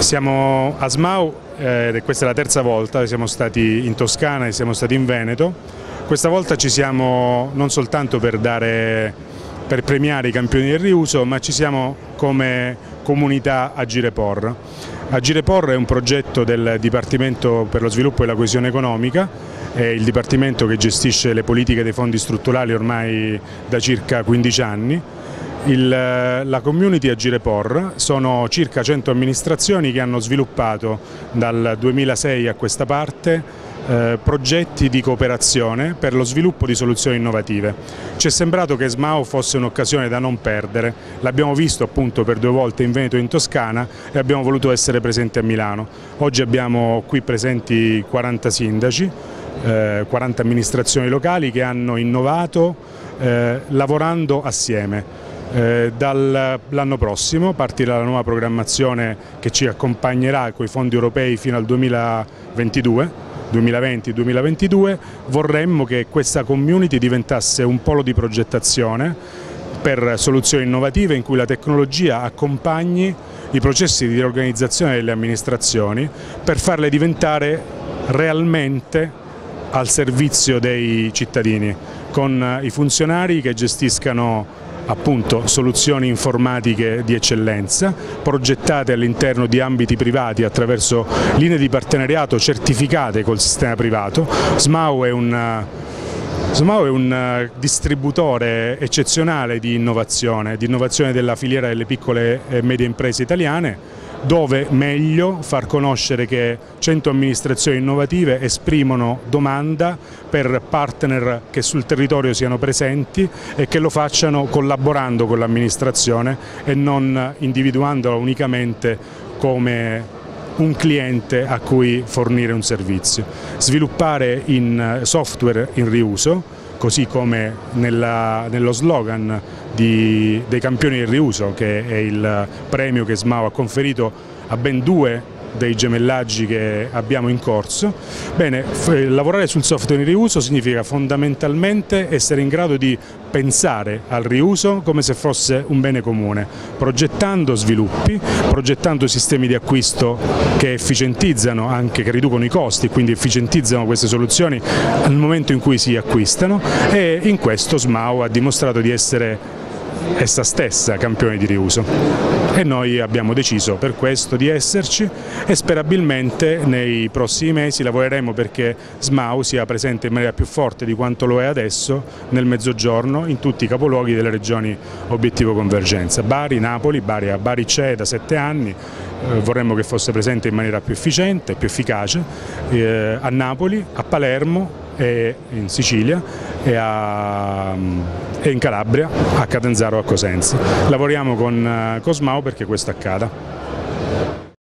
Siamo a Smau eh, questa è la terza volta, siamo stati in Toscana e siamo stati in Veneto. Questa volta ci siamo non soltanto per, dare, per premiare i campioni del riuso, ma ci siamo come comunità Agirepor. Agirepor è un progetto del Dipartimento per lo sviluppo e la coesione economica, è il Dipartimento che gestisce le politiche dei fondi strutturali ormai da circa 15 anni il, la community Agirepor sono circa 100 amministrazioni che hanno sviluppato dal 2006 a questa parte eh, progetti di cooperazione per lo sviluppo di soluzioni innovative. Ci è sembrato che SMAO fosse un'occasione da non perdere, l'abbiamo visto appunto per due volte in Veneto e in Toscana e abbiamo voluto essere presenti a Milano. Oggi abbiamo qui presenti 40 sindaci, eh, 40 amministrazioni locali che hanno innovato eh, lavorando assieme. Eh, Dall'anno prossimo. Partirà la nuova programmazione che ci accompagnerà con i fondi europei fino al 2022 2020-2022 vorremmo che questa community diventasse un polo di progettazione per soluzioni innovative in cui la tecnologia accompagni i processi di riorganizzazione delle amministrazioni per farle diventare realmente al servizio dei cittadini, con i funzionari che gestiscano appunto soluzioni informatiche di eccellenza progettate all'interno di ambiti privati attraverso linee di partenariato certificate col sistema privato. SMAU è un Smau è un distributore eccezionale di innovazione, di innovazione della filiera delle piccole e medie imprese italiane dove meglio far conoscere che 100 amministrazioni innovative esprimono domanda per partner che sul territorio siano presenti e che lo facciano collaborando con l'amministrazione e non individuandola unicamente come un cliente a cui fornire un servizio. Sviluppare in software in riuso così come nella, nello slogan di, dei campioni del riuso che è il premio che SMAO ha conferito a ben due dei gemellaggi che abbiamo in corso. Bene, lavorare sul software in riuso significa fondamentalmente essere in grado di pensare al riuso come se fosse un bene comune, progettando sviluppi, progettando sistemi di acquisto che efficientizzano, anche che riducono i costi, quindi efficientizzano queste soluzioni al momento in cui si acquistano e in questo SMAU ha dimostrato di essere essa stessa campione di riuso. E noi abbiamo deciso per questo di esserci e sperabilmente nei prossimi mesi lavoreremo perché SMAU sia presente in maniera più forte di quanto lo è adesso nel mezzogiorno in tutti i capoluoghi delle regioni obiettivo convergenza, Bari, Napoli, Bari, Bari c'è da sette anni, eh, vorremmo che fosse presente in maniera più efficiente, più efficace, eh, a Napoli, a Palermo e in Sicilia e, a, e in Calabria, a Catanzaro e a Cosenza. Lavoriamo con eh, Cosmao perché questo accada.